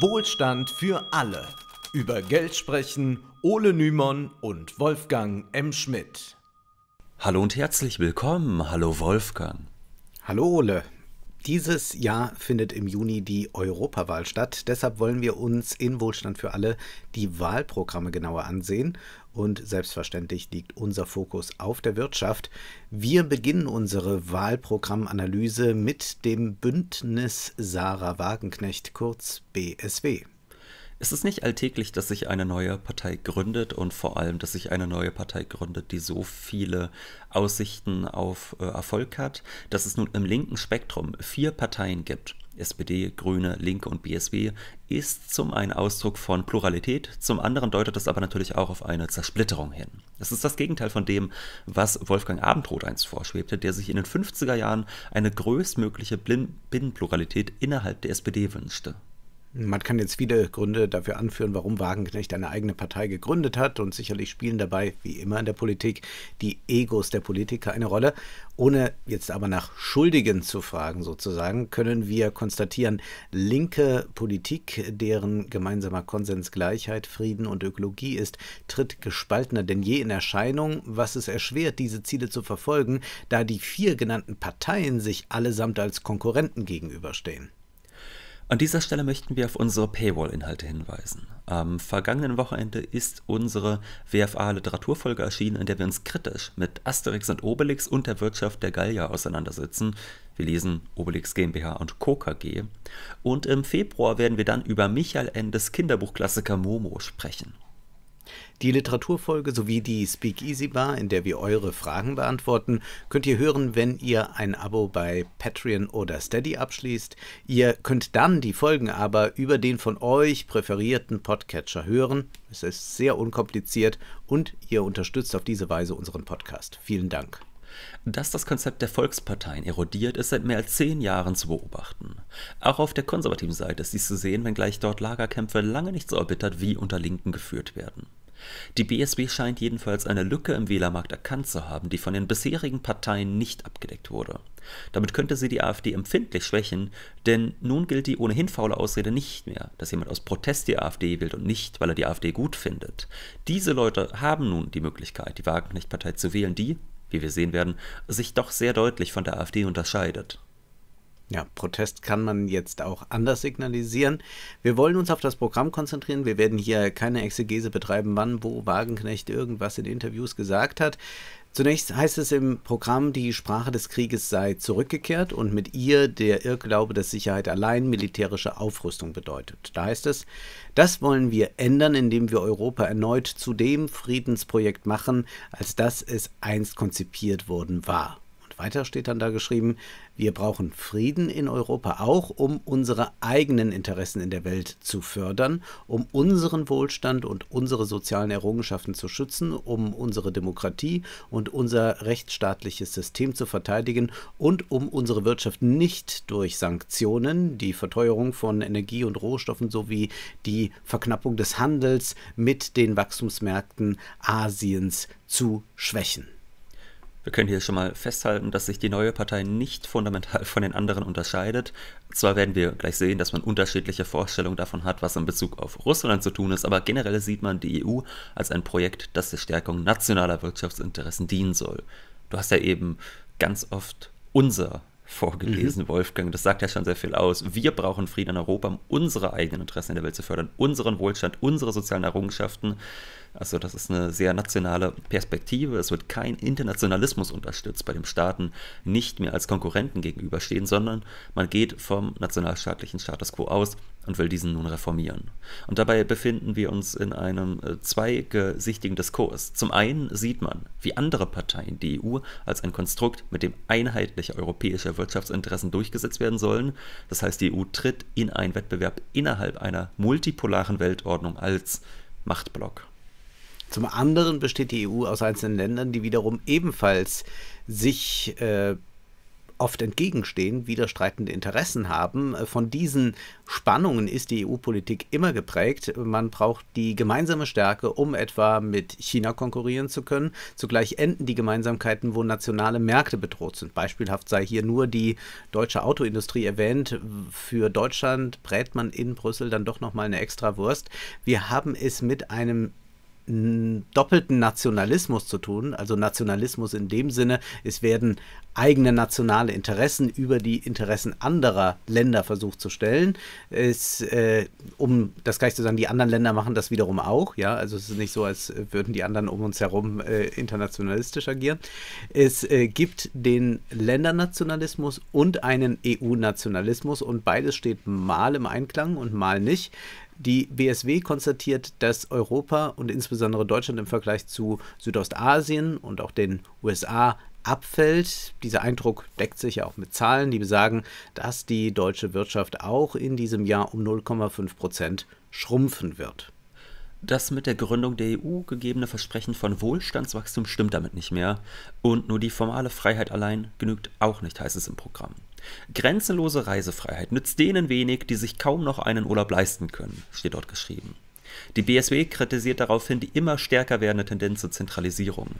Wohlstand für alle. Über Geld sprechen Ole Nymon und Wolfgang M. Schmidt. Hallo und herzlich willkommen. Hallo Wolfgang. Hallo Ole. Dieses Jahr findet im Juni die Europawahl statt. Deshalb wollen wir uns in Wohlstand für alle die Wahlprogramme genauer ansehen. Und selbstverständlich liegt unser Fokus auf der Wirtschaft. Wir beginnen unsere Wahlprogrammanalyse mit dem Bündnis Sarah Wagenknecht, kurz BSW. Es ist nicht alltäglich, dass sich eine neue Partei gründet und vor allem, dass sich eine neue Partei gründet, die so viele Aussichten auf äh, Erfolg hat, dass es nun im linken Spektrum vier Parteien gibt. SPD, Grüne, Linke und BSW ist zum einen Ausdruck von Pluralität, zum anderen deutet es aber natürlich auch auf eine Zersplitterung hin. Es ist das Gegenteil von dem, was Wolfgang Abendroth einst vorschwebte, der sich in den 50er Jahren eine größtmögliche Binnenpluralität innerhalb der SPD wünschte. Man kann jetzt viele Gründe dafür anführen, warum Wagenknecht eine eigene Partei gegründet hat und sicherlich spielen dabei, wie immer in der Politik, die Egos der Politiker eine Rolle. Ohne jetzt aber nach Schuldigen zu fragen sozusagen, können wir konstatieren, linke Politik, deren gemeinsamer Konsens Gleichheit, Frieden und Ökologie ist, tritt gespaltener denn je in Erscheinung, was es erschwert, diese Ziele zu verfolgen, da die vier genannten Parteien sich allesamt als Konkurrenten gegenüberstehen. An dieser Stelle möchten wir auf unsere Paywall-Inhalte hinweisen. Am vergangenen Wochenende ist unsere WFA-Literaturfolge erschienen, in der wir uns kritisch mit Asterix und Obelix und der Wirtschaft der Gallier auseinandersetzen. Wir lesen Obelix GmbH und Co. KG. Und im Februar werden wir dann über Michael Endes Kinderbuchklassiker Momo sprechen. Die Literaturfolge sowie die Speakeasy Bar, in der wir eure Fragen beantworten, könnt ihr hören, wenn ihr ein Abo bei Patreon oder Steady abschließt. Ihr könnt dann die Folgen aber über den von euch präferierten Podcatcher hören. Es ist sehr unkompliziert und ihr unterstützt auf diese Weise unseren Podcast. Vielen Dank. Dass das Konzept der Volksparteien erodiert, ist seit mehr als zehn Jahren zu beobachten. Auch auf der konservativen Seite ist dies zu sehen, wenngleich dort Lagerkämpfe lange nicht so erbittert wie unter Linken geführt werden. Die BSW scheint jedenfalls eine Lücke im Wählermarkt erkannt zu haben, die von den bisherigen Parteien nicht abgedeckt wurde. Damit könnte sie die AfD empfindlich schwächen, denn nun gilt die ohnehin faule Ausrede nicht mehr, dass jemand aus Protest die AfD wählt und nicht, weil er die AfD gut findet. Diese Leute haben nun die Möglichkeit, die Wagenknecht-Partei zu wählen, die, wie wir sehen werden, sich doch sehr deutlich von der AfD unterscheidet. Ja, Protest kann man jetzt auch anders signalisieren. Wir wollen uns auf das Programm konzentrieren. Wir werden hier keine Exegese betreiben, wann, wo Wagenknecht irgendwas in Interviews gesagt hat. Zunächst heißt es im Programm, die Sprache des Krieges sei zurückgekehrt und mit ihr der Irrglaube, dass Sicherheit allein militärische Aufrüstung bedeutet. Da heißt es, das wollen wir ändern, indem wir Europa erneut zu dem Friedensprojekt machen, als das es einst konzipiert worden war. Weiter steht dann da geschrieben, wir brauchen Frieden in Europa auch, um unsere eigenen Interessen in der Welt zu fördern, um unseren Wohlstand und unsere sozialen Errungenschaften zu schützen, um unsere Demokratie und unser rechtsstaatliches System zu verteidigen und um unsere Wirtschaft nicht durch Sanktionen, die Verteuerung von Energie und Rohstoffen sowie die Verknappung des Handels mit den Wachstumsmärkten Asiens zu schwächen. Wir können hier schon mal festhalten, dass sich die neue Partei nicht fundamental von den anderen unterscheidet. Zwar werden wir gleich sehen, dass man unterschiedliche Vorstellungen davon hat, was in Bezug auf Russland zu tun ist, aber generell sieht man die EU als ein Projekt, das der Stärkung nationaler Wirtschaftsinteressen dienen soll. Du hast ja eben ganz oft unser vorgelesen, mhm. Wolfgang. Das sagt ja schon sehr viel aus. Wir brauchen Frieden in Europa, um unsere eigenen Interessen in der Welt zu fördern, unseren Wohlstand, unsere sozialen Errungenschaften. Also das ist eine sehr nationale Perspektive. Es wird kein Internationalismus unterstützt, bei dem Staaten nicht mehr als Konkurrenten gegenüberstehen, sondern man geht vom nationalstaatlichen Status quo aus und will diesen nun reformieren. Und dabei befinden wir uns in einem äh, zweigesichtigen Diskurs. Zum einen sieht man, wie andere Parteien die EU als ein Konstrukt, mit dem einheitliche europäische Wirtschaftsinteressen durchgesetzt werden sollen. Das heißt, die EU tritt in einen Wettbewerb innerhalb einer multipolaren Weltordnung als Machtblock. Zum anderen besteht die EU aus einzelnen Ländern, die wiederum ebenfalls sich äh, oft entgegenstehen, widerstreitende Interessen haben. Von diesen Spannungen ist die EU-Politik immer geprägt. Man braucht die gemeinsame Stärke, um etwa mit China konkurrieren zu können. Zugleich enden die Gemeinsamkeiten, wo nationale Märkte bedroht sind. Beispielhaft sei hier nur die deutsche Autoindustrie erwähnt. Für Deutschland brät man in Brüssel dann doch nochmal eine extra Wurst. Wir haben es mit einem doppelten Nationalismus zu tun. Also Nationalismus in dem Sinne, es werden eigene nationale Interessen über die Interessen anderer Länder versucht zu stellen. Es, äh, um das gleich zu sagen, die anderen Länder machen das wiederum auch. Ja, also es ist nicht so, als würden die anderen um uns herum äh, internationalistisch agieren. Es äh, gibt den Ländernationalismus und einen EU-Nationalismus und beides steht mal im Einklang und mal nicht. Die BSW konstatiert, dass Europa und insbesondere Deutschland im Vergleich zu Südostasien und auch den USA abfällt. Dieser Eindruck deckt sich ja auch mit Zahlen, die besagen, dass die deutsche Wirtschaft auch in diesem Jahr um 0,5 Prozent schrumpfen wird. Das mit der Gründung der EU gegebene Versprechen von Wohlstandswachstum stimmt damit nicht mehr. Und nur die formale Freiheit allein genügt auch nicht, heißt es im Programm. Grenzenlose Reisefreiheit nützt denen wenig, die sich kaum noch einen Urlaub leisten können, steht dort geschrieben. Die BSW kritisiert daraufhin die immer stärker werdende Tendenz zur Zentralisierung.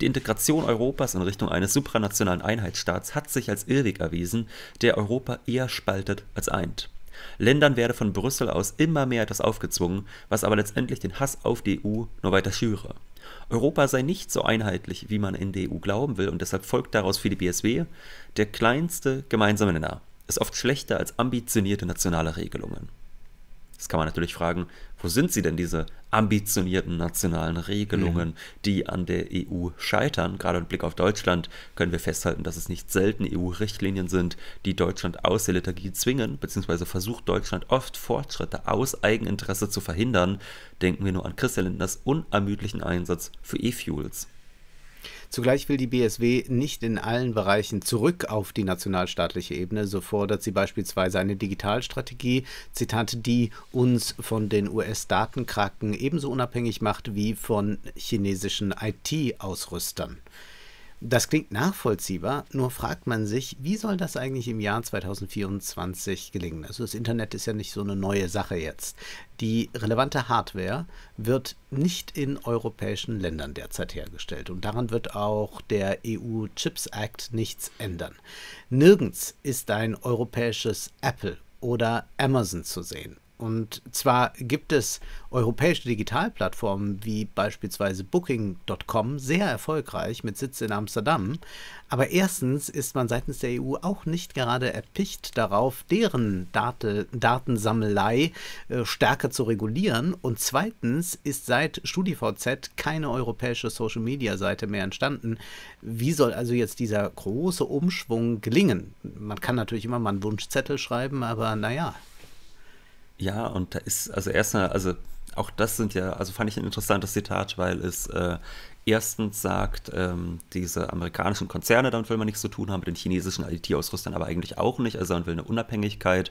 Die Integration Europas in Richtung eines supranationalen Einheitsstaats hat sich als Irrweg erwiesen, der Europa eher spaltet als eint. Ländern werde von Brüssel aus immer mehr etwas aufgezwungen, was aber letztendlich den Hass auf die EU nur weiter schüre. Europa sei nicht so einheitlich, wie man in der EU glauben will, und deshalb folgt daraus für die BSW, der kleinste gemeinsame Nenner ist oft schlechter als ambitionierte nationale Regelungen. Jetzt kann man natürlich fragen, wo sind sie denn, diese ambitionierten nationalen Regelungen, mhm. die an der EU scheitern? Gerade mit Blick auf Deutschland können wir festhalten, dass es nicht selten EU-Richtlinien sind, die Deutschland aus der Liturgie zwingen, beziehungsweise versucht Deutschland oft Fortschritte aus Eigeninteresse zu verhindern. Denken wir nur an Christian Lindners unermüdlichen Einsatz für E-Fuels. Zugleich will die BSW nicht in allen Bereichen zurück auf die nationalstaatliche Ebene. So fordert sie beispielsweise eine Digitalstrategie, Zitat, die uns von den US-Datenkraken ebenso unabhängig macht wie von chinesischen IT-Ausrüstern. Das klingt nachvollziehbar, nur fragt man sich, wie soll das eigentlich im Jahr 2024 gelingen? Also das Internet ist ja nicht so eine neue Sache jetzt. Die relevante Hardware wird nicht in europäischen Ländern derzeit hergestellt und daran wird auch der EU Chips Act nichts ändern. Nirgends ist ein europäisches Apple oder Amazon zu sehen. Und zwar gibt es europäische Digitalplattformen wie beispielsweise Booking.com sehr erfolgreich mit Sitz in Amsterdam. Aber erstens ist man seitens der EU auch nicht gerade erpicht darauf, deren Date, Datensammelei äh, stärker zu regulieren. Und zweitens ist seit StudiVZ keine europäische Social-Media-Seite mehr entstanden. Wie soll also jetzt dieser große Umschwung gelingen? Man kann natürlich immer mal einen Wunschzettel schreiben, aber naja. Ja, und da ist, also erstmal, also auch das sind ja, also fand ich ein interessantes Zitat, weil es äh, erstens sagt, ähm, diese amerikanischen Konzerne, damit will man nichts zu tun haben, mit den chinesischen IT-Ausrüstern aber eigentlich auch nicht, also man will eine Unabhängigkeit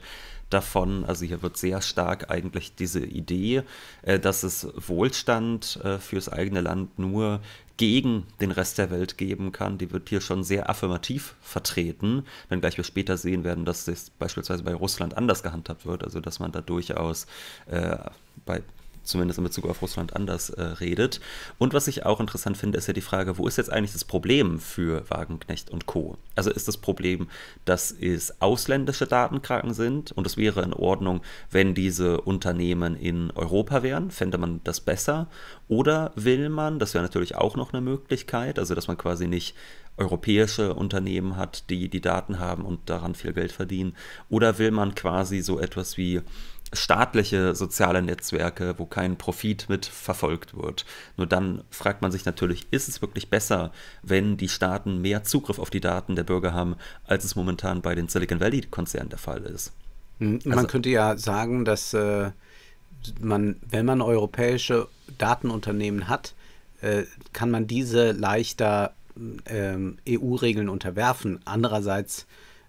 davon, also hier wird sehr stark eigentlich diese Idee, äh, dass es Wohlstand äh, fürs eigene Land nur gegen den Rest der Welt geben kann, die wird hier schon sehr affirmativ vertreten, wenngleich wir später sehen werden, dass das beispielsweise bei Russland anders gehandhabt wird, also dass man da durchaus äh, bei zumindest in Bezug auf Russland anders äh, redet. Und was ich auch interessant finde, ist ja die Frage, wo ist jetzt eigentlich das Problem für Wagenknecht und Co? Also ist das Problem, dass es ausländische Datenkraken sind und es wäre in Ordnung, wenn diese Unternehmen in Europa wären, fände man das besser? Oder will man, das wäre natürlich auch noch eine Möglichkeit, also dass man quasi nicht europäische Unternehmen hat, die die Daten haben und daran viel Geld verdienen, oder will man quasi so etwas wie staatliche soziale Netzwerke, wo kein Profit mit verfolgt wird. Nur dann fragt man sich natürlich, ist es wirklich besser, wenn die Staaten mehr Zugriff auf die Daten der Bürger haben, als es momentan bei den Silicon Valley-Konzernen der Fall ist? Hm, man also, könnte ja sagen, dass äh, man, wenn man europäische Datenunternehmen hat, äh, kann man diese leichter äh, EU-Regeln unterwerfen. Andererseits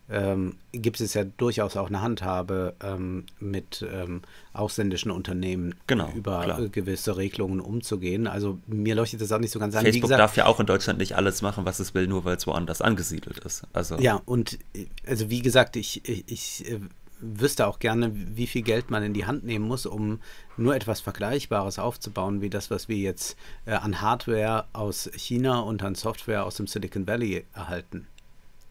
ähm, gibt es ja durchaus auch eine Handhabe ähm, mit ähm, ausländischen Unternehmen genau, über klar. gewisse Regelungen umzugehen. Also mir leuchtet das auch nicht so ganz an. Facebook gesagt, darf ja auch in Deutschland nicht alles machen, was es will, nur weil es woanders angesiedelt ist. Also ja, und also wie gesagt, ich, ich, ich äh, wüsste auch gerne, wie viel Geld man in die Hand nehmen muss, um nur etwas Vergleichbares aufzubauen, wie das, was wir jetzt äh, an Hardware aus China und an Software aus dem Silicon Valley erhalten.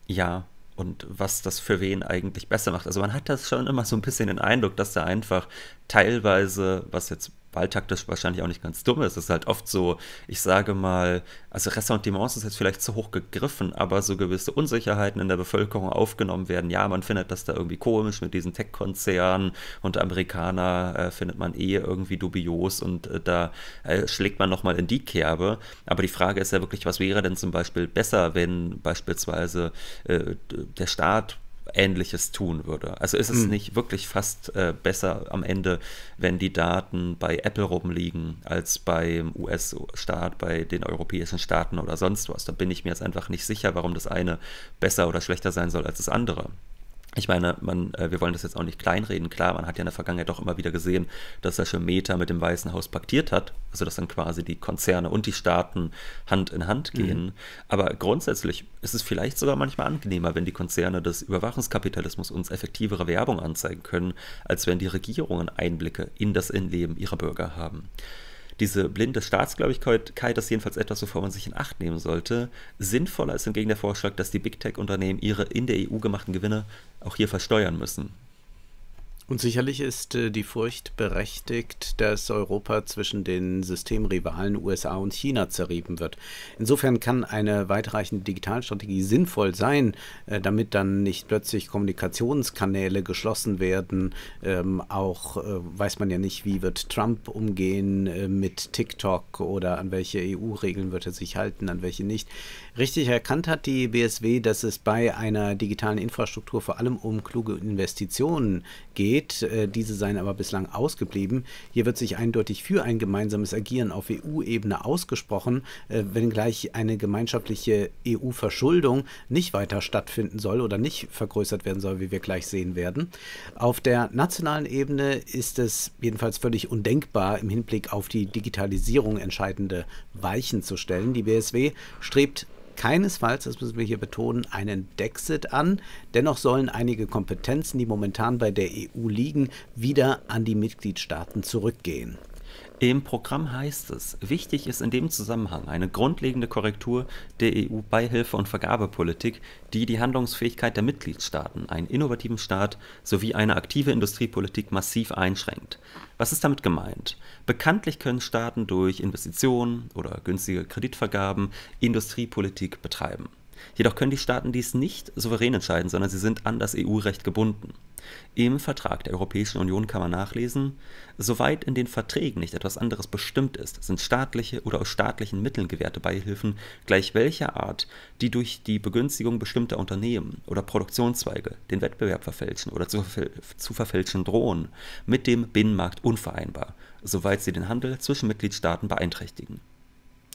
Ja, und was das für wen eigentlich besser macht. Also man hat das schon immer so ein bisschen den Eindruck, dass da einfach teilweise, was jetzt wahltaktisch wahrscheinlich auch nicht ganz dumm ist. Es ist halt oft so, ich sage mal, also Ressentiments ist jetzt vielleicht zu hoch gegriffen, aber so gewisse Unsicherheiten in der Bevölkerung aufgenommen werden. Ja, man findet das da irgendwie komisch mit diesen Tech-Konzernen und Amerikaner äh, findet man eh irgendwie dubios und äh, da äh, schlägt man nochmal in die Kerbe. Aber die Frage ist ja wirklich, was wäre denn zum Beispiel besser, wenn beispielsweise äh, der Staat Ähnliches tun würde. Also ist es mhm. nicht wirklich fast äh, besser am Ende, wenn die Daten bei Apple rumliegen, als beim US-Staat, bei den europäischen Staaten oder sonst was. Da bin ich mir jetzt einfach nicht sicher, warum das eine besser oder schlechter sein soll als das andere. Ich meine, man, äh, wir wollen das jetzt auch nicht kleinreden. Klar, man hat ja in der Vergangenheit doch immer wieder gesehen, dass das schon Meta mit dem Weißen Haus paktiert hat, also dass dann quasi die Konzerne und die Staaten Hand in Hand mhm. gehen. Mhm. Aber grundsätzlich ist es vielleicht sogar manchmal angenehmer, wenn die Konzerne des Überwachungskapitalismus uns effektivere Werbung anzeigen können, als wenn die Regierungen Einblicke in das Innenleben ihrer Bürger haben diese blinde Staatsgläubigkeit ist jedenfalls etwas, wovor man sich in Acht nehmen sollte. Sinnvoller ist hingegen der Vorschlag, dass die Big Tech-Unternehmen ihre in der EU gemachten Gewinne auch hier versteuern müssen. Und sicherlich ist äh, die Furcht berechtigt, dass Europa zwischen den Systemrivalen USA und China zerrieben wird. Insofern kann eine weitreichende Digitalstrategie sinnvoll sein, äh, damit dann nicht plötzlich Kommunikationskanäle geschlossen werden. Ähm, auch äh, weiß man ja nicht, wie wird Trump umgehen mit TikTok oder an welche EU-Regeln wird er sich halten, an welche nicht. Richtig erkannt hat die BSW, dass es bei einer digitalen Infrastruktur vor allem um kluge Investitionen geht. Äh, diese seien aber bislang ausgeblieben. Hier wird sich eindeutig für ein gemeinsames Agieren auf EU-Ebene ausgesprochen, äh, wenngleich eine gemeinschaftliche EU-Verschuldung nicht weiter stattfinden soll oder nicht vergrößert werden soll, wie wir gleich sehen werden. Auf der nationalen Ebene ist es jedenfalls völlig undenkbar, im Hinblick auf die Digitalisierung entscheidende Weichen zu stellen. Die BSW strebt keinesfalls, das müssen wir hier betonen, einen Dexit an. Dennoch sollen einige Kompetenzen, die momentan bei der EU liegen, wieder an die Mitgliedstaaten zurückgehen. Im Programm heißt es, wichtig ist in dem Zusammenhang eine grundlegende Korrektur der EU-Beihilfe- und Vergabepolitik, die die Handlungsfähigkeit der Mitgliedstaaten, einen innovativen Staat sowie eine aktive Industriepolitik massiv einschränkt. Was ist damit gemeint? Bekanntlich können Staaten durch Investitionen oder günstige Kreditvergaben Industriepolitik betreiben. Jedoch können die Staaten dies nicht souverän entscheiden, sondern sie sind an das EU-Recht gebunden. Im Vertrag der Europäischen Union kann man nachlesen, soweit in den Verträgen nicht etwas anderes bestimmt ist, sind staatliche oder aus staatlichen Mitteln gewährte Beihilfen gleich welcher Art, die durch die Begünstigung bestimmter Unternehmen oder Produktionszweige den Wettbewerb verfälschen oder zu, zu verfälschen drohen, mit dem Binnenmarkt unvereinbar, soweit sie den Handel zwischen Mitgliedstaaten beeinträchtigen.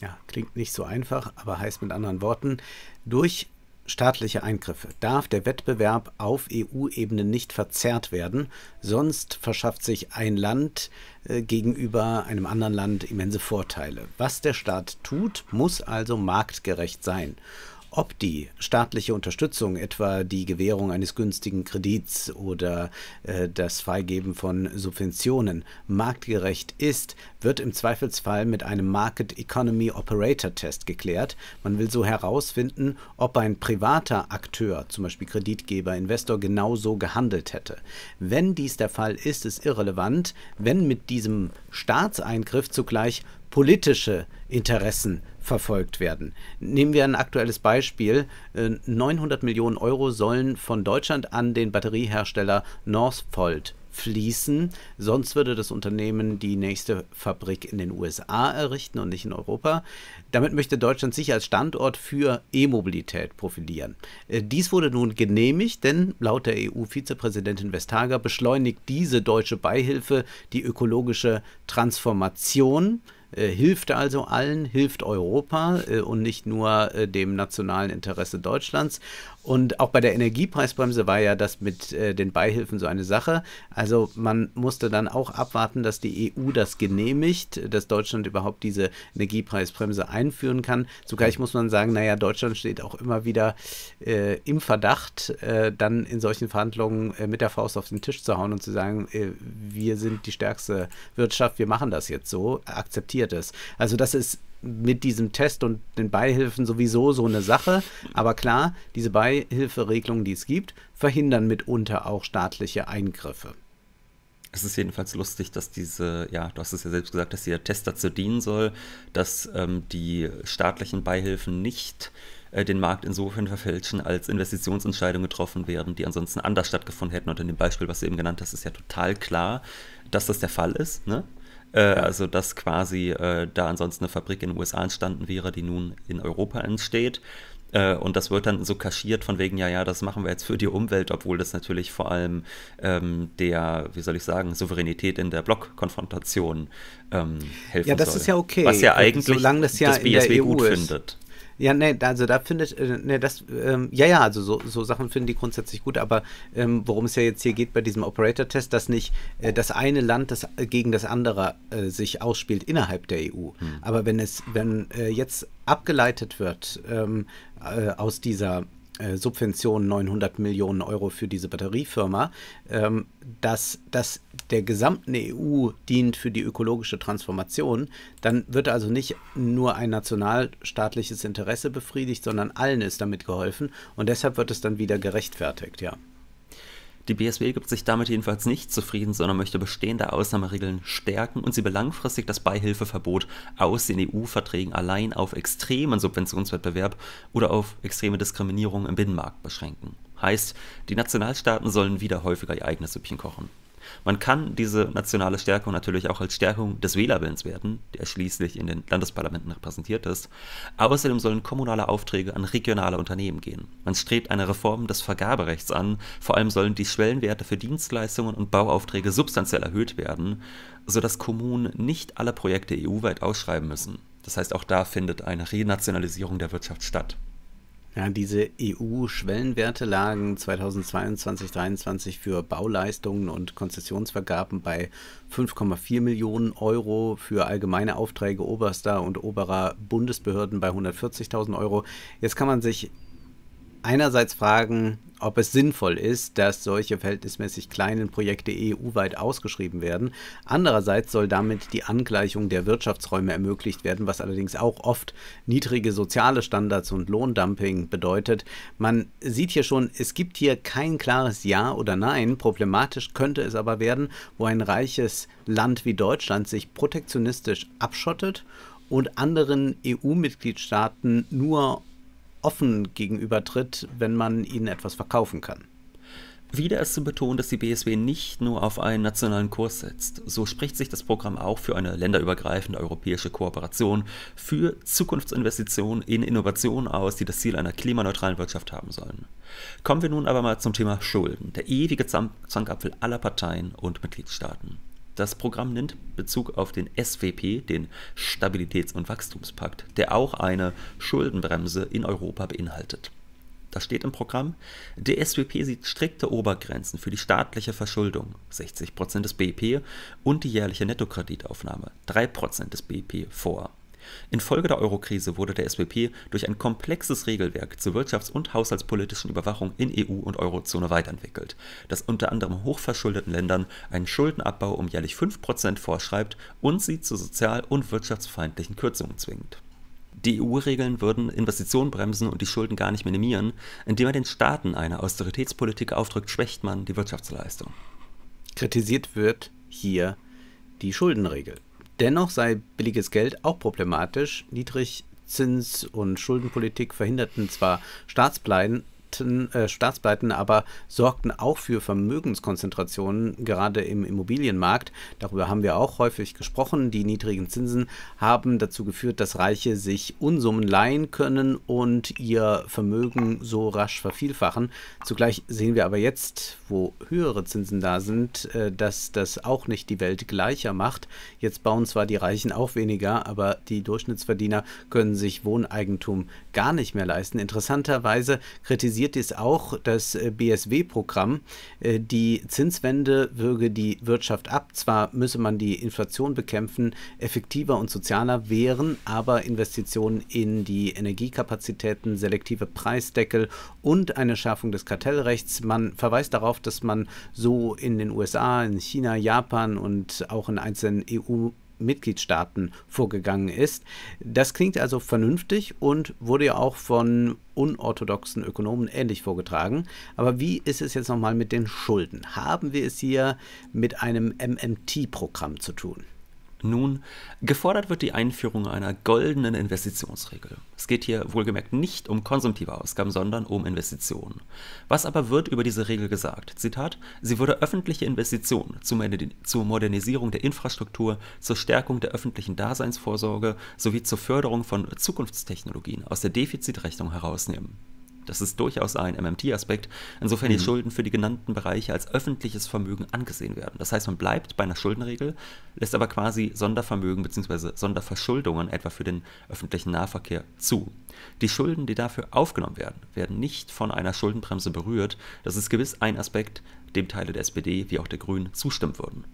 Ja, klingt nicht so einfach, aber heißt mit anderen Worten, durch staatliche Eingriffe darf der Wettbewerb auf EU-Ebene nicht verzerrt werden, sonst verschafft sich ein Land äh, gegenüber einem anderen Land immense Vorteile. Was der Staat tut, muss also marktgerecht sein. Ob die staatliche Unterstützung, etwa die Gewährung eines günstigen Kredits oder äh, das Freigeben von Subventionen, marktgerecht ist, wird im Zweifelsfall mit einem Market Economy Operator Test geklärt. Man will so herausfinden, ob ein privater Akteur, zum Beispiel Kreditgeber, Investor, genauso gehandelt hätte. Wenn dies der Fall ist, ist irrelevant, wenn mit diesem Staatseingriff zugleich politische Interessen verfolgt werden. Nehmen wir ein aktuelles Beispiel. 900 äh, Millionen Euro sollen von Deutschland an den Batteriehersteller Northvolt fließen. Sonst würde das Unternehmen die nächste Fabrik in den USA errichten und nicht in Europa. Damit möchte Deutschland sich als Standort für E-Mobilität profilieren. Äh, dies wurde nun genehmigt, denn laut der EU-Vizepräsidentin Vestager beschleunigt diese deutsche Beihilfe die ökologische Transformation äh, hilft also allen, hilft Europa äh, und nicht nur äh, dem nationalen Interesse Deutschlands. Und auch bei der Energiepreisbremse war ja das mit äh, den Beihilfen so eine Sache. Also man musste dann auch abwarten, dass die EU das genehmigt, dass Deutschland überhaupt diese Energiepreisbremse einführen kann. Zugleich muss man sagen, naja, Deutschland steht auch immer wieder äh, im Verdacht, äh, dann in solchen Verhandlungen äh, mit der Faust auf den Tisch zu hauen und zu sagen, äh, wir sind die stärkste Wirtschaft, wir machen das jetzt so, akzeptiert es. Also das ist mit diesem Test und den Beihilfen sowieso so eine Sache. Aber klar, diese Beihilferegelungen, die es gibt, verhindern mitunter auch staatliche Eingriffe. Es ist jedenfalls lustig, dass diese, ja, du hast es ja selbst gesagt, dass dieser Test dazu dienen soll, dass ähm, die staatlichen Beihilfen nicht äh, den Markt insofern verfälschen, als Investitionsentscheidungen getroffen werden, die ansonsten anders stattgefunden hätten. Und in dem Beispiel, was du eben genannt hast, ist ja total klar, dass das der Fall ist. Ne? Äh, also, dass quasi äh, da ansonsten eine Fabrik in den USA entstanden wäre, die nun in Europa entsteht. Äh, und das wird dann so kaschiert von wegen, ja, ja, das machen wir jetzt für die Umwelt, obwohl das natürlich vor allem ähm, der, wie soll ich sagen, Souveränität in der Blockkonfrontation ähm, helfen soll. Ja, das soll. ist ja okay. Was ja eigentlich Solange das, ja das BSW e gut ist. findet. Ja, nee, also da findet, äh, nee, das, ähm, ja, ja, also so, so Sachen finden die grundsätzlich gut, aber ähm, worum es ja jetzt hier geht bei diesem Operator-Test, dass nicht äh, das eine Land das gegen das andere äh, sich ausspielt innerhalb der EU. Hm. Aber wenn es, wenn äh, jetzt abgeleitet wird ähm, äh, aus dieser äh, Subvention 900 Millionen Euro für diese Batteriefirma, ähm, dass das der gesamten EU dient für die ökologische Transformation, dann wird also nicht nur ein nationalstaatliches Interesse befriedigt, sondern allen ist damit geholfen und deshalb wird es dann wieder gerechtfertigt, ja. Die BSW gibt sich damit jedenfalls nicht zufrieden, sondern möchte bestehende Ausnahmeregeln stärken und sie will langfristig das Beihilfeverbot aus den EU-Verträgen allein auf extremen Subventionswettbewerb oder auf extreme Diskriminierung im Binnenmarkt beschränken. Heißt, die Nationalstaaten sollen wieder häufiger ihr eigenes Süppchen kochen. Man kann diese nationale Stärkung natürlich auch als Stärkung des Wählerwillens werten, der schließlich in den Landesparlamenten repräsentiert ist. Außerdem sollen kommunale Aufträge an regionale Unternehmen gehen. Man strebt eine Reform des Vergaberechts an, vor allem sollen die Schwellenwerte für Dienstleistungen und Bauaufträge substanziell erhöht werden, sodass Kommunen nicht alle Projekte EU-weit ausschreiben müssen. Das heißt, auch da findet eine Renationalisierung der Wirtschaft statt. Ja, diese EU-Schwellenwerte lagen 2022-2023 für Bauleistungen und Konzessionsvergaben bei 5,4 Millionen Euro, für allgemeine Aufträge oberster und oberer Bundesbehörden bei 140.000 Euro. Jetzt kann man sich einerseits fragen, ob es sinnvoll ist, dass solche verhältnismäßig kleinen Projekte EU-weit ausgeschrieben werden. Andererseits soll damit die Angleichung der Wirtschaftsräume ermöglicht werden, was allerdings auch oft niedrige soziale Standards und Lohndumping bedeutet. Man sieht hier schon, es gibt hier kein klares Ja oder Nein. Problematisch könnte es aber werden, wo ein reiches Land wie Deutschland sich protektionistisch abschottet und anderen EU-Mitgliedstaaten nur offen gegenübertritt, wenn man ihnen etwas verkaufen kann. Wieder ist zu betonen, dass die BSW nicht nur auf einen nationalen Kurs setzt. So spricht sich das Programm auch für eine länderübergreifende europäische Kooperation für Zukunftsinvestitionen in Innovationen aus, die das Ziel einer klimaneutralen Wirtschaft haben sollen. Kommen wir nun aber mal zum Thema Schulden, der ewige Zankapfel aller Parteien und Mitgliedstaaten. Das Programm nimmt Bezug auf den SWP, den Stabilitäts- und Wachstumspakt, der auch eine Schuldenbremse in Europa beinhaltet. Das steht im Programm. Der SWP sieht strikte Obergrenzen für die staatliche Verschuldung, 60% des BIP, und die jährliche Nettokreditaufnahme, 3% des BIP, vor. Infolge der Eurokrise wurde der SWP durch ein komplexes Regelwerk zur wirtschafts- und haushaltspolitischen Überwachung in EU und Eurozone weiterentwickelt, das unter anderem hochverschuldeten Ländern einen Schuldenabbau um jährlich 5% vorschreibt und sie zu sozial- und wirtschaftsfeindlichen Kürzungen zwingt. Die EU-Regeln würden Investitionen bremsen und die Schulden gar nicht minimieren. Indem man den Staaten eine Austeritätspolitik aufdrückt, schwächt man die Wirtschaftsleistung. Kritisiert wird hier die Schuldenregel. Dennoch sei billiges Geld auch problematisch. Niedrigzins- und Schuldenpolitik verhinderten zwar Staatspleiten, äh, Staatspleiten aber sorgten auch für Vermögenskonzentrationen, gerade im Immobilienmarkt. Darüber haben wir auch häufig gesprochen. Die niedrigen Zinsen haben dazu geführt, dass Reiche sich Unsummen leihen können und ihr Vermögen so rasch vervielfachen. Zugleich sehen wir aber jetzt, wo höhere Zinsen da sind, äh, dass das auch nicht die Welt gleicher macht. Jetzt bauen zwar die Reichen auch weniger, aber die Durchschnittsverdiener können sich Wohneigentum gar nicht mehr leisten. Interessanterweise kritisieren kritisiert dies auch das äh, BSW-Programm. Äh, die Zinswende würge die Wirtschaft ab. Zwar müsse man die Inflation bekämpfen, effektiver und sozialer wären, aber Investitionen in die Energiekapazitäten, selektive Preisdeckel und eine Schärfung des Kartellrechts. Man verweist darauf, dass man so in den USA, in China, Japan und auch in einzelnen EU Mitgliedstaaten vorgegangen ist. Das klingt also vernünftig und wurde ja auch von unorthodoxen Ökonomen ähnlich vorgetragen. Aber wie ist es jetzt nochmal mit den Schulden? Haben wir es hier mit einem MMT-Programm zu tun? Nun, gefordert wird die Einführung einer goldenen Investitionsregel. Es geht hier wohlgemerkt nicht um konsumtive Ausgaben, sondern um Investitionen. Was aber wird über diese Regel gesagt? Zitat, sie würde öffentliche Investitionen zur Modernisierung der Infrastruktur, zur Stärkung der öffentlichen Daseinsvorsorge sowie zur Förderung von Zukunftstechnologien aus der Defizitrechnung herausnehmen. Das ist durchaus ein MMT-Aspekt, insofern mhm. die Schulden für die genannten Bereiche als öffentliches Vermögen angesehen werden. Das heißt, man bleibt bei einer Schuldenregel, lässt aber quasi Sondervermögen bzw. Sonderverschuldungen etwa für den öffentlichen Nahverkehr zu. Die Schulden, die dafür aufgenommen werden, werden nicht von einer Schuldenbremse berührt. Das ist gewiss ein Aspekt, dem Teile der SPD wie auch der Grünen zustimmen würden.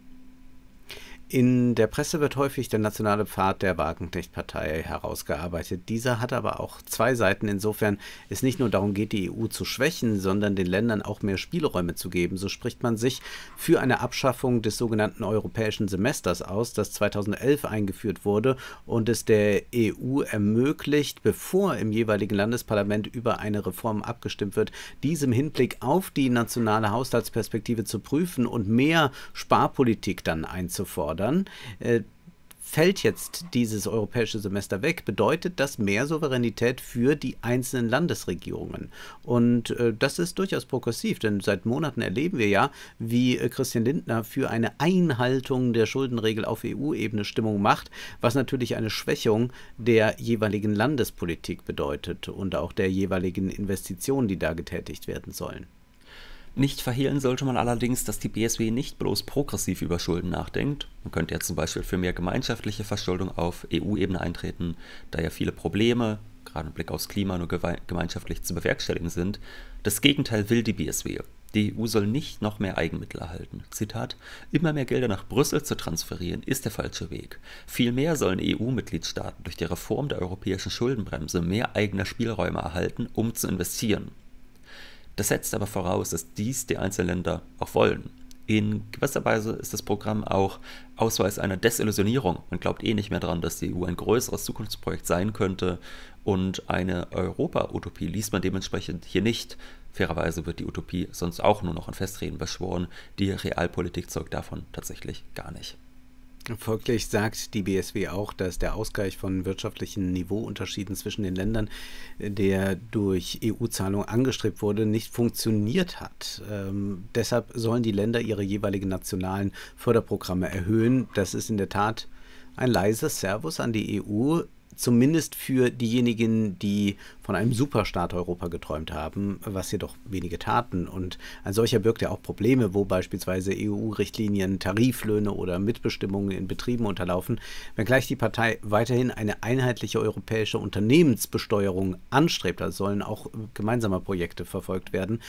In der Presse wird häufig der nationale Pfad der Wagenknecht-Partei herausgearbeitet. Dieser hat aber auch zwei Seiten, insofern es nicht nur darum geht, die EU zu schwächen, sondern den Ländern auch mehr Spielräume zu geben. So spricht man sich für eine Abschaffung des sogenannten europäischen Semesters aus, das 2011 eingeführt wurde und es der EU ermöglicht, bevor im jeweiligen Landesparlament über eine Reform abgestimmt wird, diesem Hinblick auf die nationale Haushaltsperspektive zu prüfen und mehr Sparpolitik dann einzufordern fordern. Äh, fällt jetzt dieses europäische Semester weg, bedeutet das mehr Souveränität für die einzelnen Landesregierungen. Und äh, das ist durchaus progressiv, denn seit Monaten erleben wir ja, wie äh, Christian Lindner für eine Einhaltung der Schuldenregel auf EU-Ebene Stimmung macht, was natürlich eine Schwächung der jeweiligen Landespolitik bedeutet und auch der jeweiligen Investitionen, die da getätigt werden sollen. Nicht verhehlen sollte man allerdings, dass die BSW nicht bloß progressiv über Schulden nachdenkt. Man könnte ja zum Beispiel für mehr gemeinschaftliche Verschuldung auf EU-Ebene eintreten, da ja viele Probleme, gerade im Blick aufs Klima, nur gemeinschaftlich zu bewerkstelligen sind. Das Gegenteil will die BSW. Die EU soll nicht noch mehr Eigenmittel erhalten. Zitat: Immer mehr Gelder nach Brüssel zu transferieren, ist der falsche Weg. Vielmehr sollen EU-Mitgliedstaaten durch die Reform der europäischen Schuldenbremse mehr eigene Spielräume erhalten, um zu investieren. Das setzt aber voraus, dass dies die einzelnen Länder auch wollen. In gewisser Weise ist das Programm auch Ausweis einer Desillusionierung. Man glaubt eh nicht mehr daran, dass die EU ein größeres Zukunftsprojekt sein könnte. Und eine Europa-Utopie liest man dementsprechend hier nicht. Fairerweise wird die Utopie sonst auch nur noch in Festreden beschworen. Die Realpolitik zeugt davon tatsächlich gar nicht. Folglich sagt die BSW auch, dass der Ausgleich von wirtschaftlichen Niveauunterschieden zwischen den Ländern, der durch EU-Zahlungen angestrebt wurde, nicht funktioniert hat. Ähm, deshalb sollen die Länder ihre jeweiligen nationalen Förderprogramme erhöhen. Das ist in der Tat ein leises Servus an die EU zumindest für diejenigen, die von einem Superstaat Europa geträumt haben, was jedoch wenige taten. Und ein solcher birgt ja auch Probleme, wo beispielsweise EU-Richtlinien Tariflöhne oder Mitbestimmungen in Betrieben unterlaufen, wenngleich die Partei weiterhin eine einheitliche europäische Unternehmensbesteuerung anstrebt. Da sollen auch gemeinsame Projekte verfolgt werden.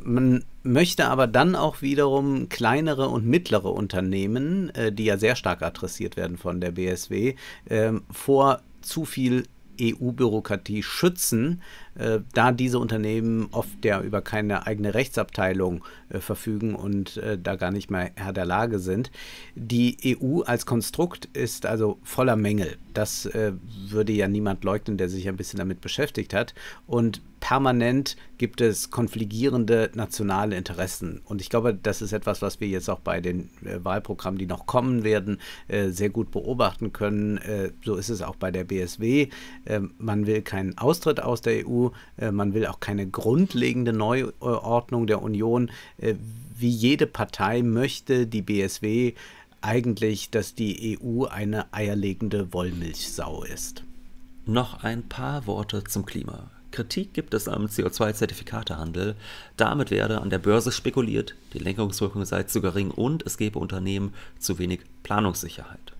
Man möchte aber dann auch wiederum kleinere und mittlere Unternehmen, äh, die ja sehr stark adressiert werden von der BSW, äh, vor zu viel EU-Bürokratie schützen, äh, da diese Unternehmen oft ja über keine eigene Rechtsabteilung äh, verfügen und äh, da gar nicht mehr Herr der Lage sind. Die EU als Konstrukt ist also voller Mängel. Das äh, würde ja niemand leugnen, der sich ein bisschen damit beschäftigt hat. Und permanent gibt es konfligierende nationale Interessen. Und ich glaube, das ist etwas, was wir jetzt auch bei den äh, Wahlprogrammen, die noch kommen werden, äh, sehr gut beobachten können. Äh, so ist es auch bei der BSW. Äh, man will keinen Austritt aus der EU, äh, man will auch keine grundlegende Neuordnung der Union. Äh, wie jede Partei möchte die BSW eigentlich, dass die EU eine eierlegende Wollmilchsau ist. Noch ein paar Worte zum Klima. Kritik gibt es am CO2-Zertifikatehandel. Damit werde an der Börse spekuliert, die Lenkungswirkung sei zu gering und es gebe Unternehmen zu wenig Planungssicherheit.